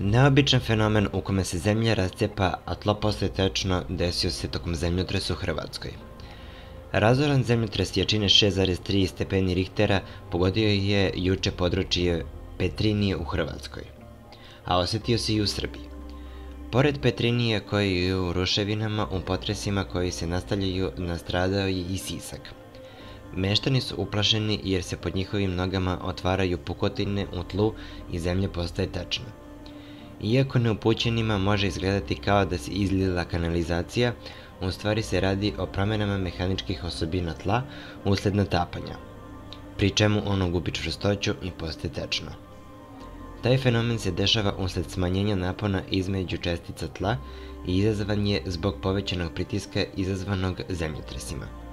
Neobičan fenomen u kome se zemlja rascepa, a tlo postaje tečno, desio se tokom zemljotresa u Hrvatskoj. Razoran zemljotres jačine 6,3 stepeni Richtera pogodio je juče područje Petrinije u Hrvatskoj, a osetio se i u Srbiji. Pored Petrinije koji je u ruševinama u potresima koji se nastavljaju nastradao je i Sisak. Meštani su uplašeni jer se pod njihovim nogama otvaraju pukotine u tlu i zemlja postaje tečna. Iako neupućenima može izgledati kao da se izlila kanalizacija, u stvari se radi o promenama mehaničkih osobina tla usled natapanja, pri čemu ono gubi čvrstoću i postaje tečno. Taj fenomen se dešava usled smanjenja napona između čestica tla i izazvan je zbog povećanog pritiska izazvanog zemljotresima.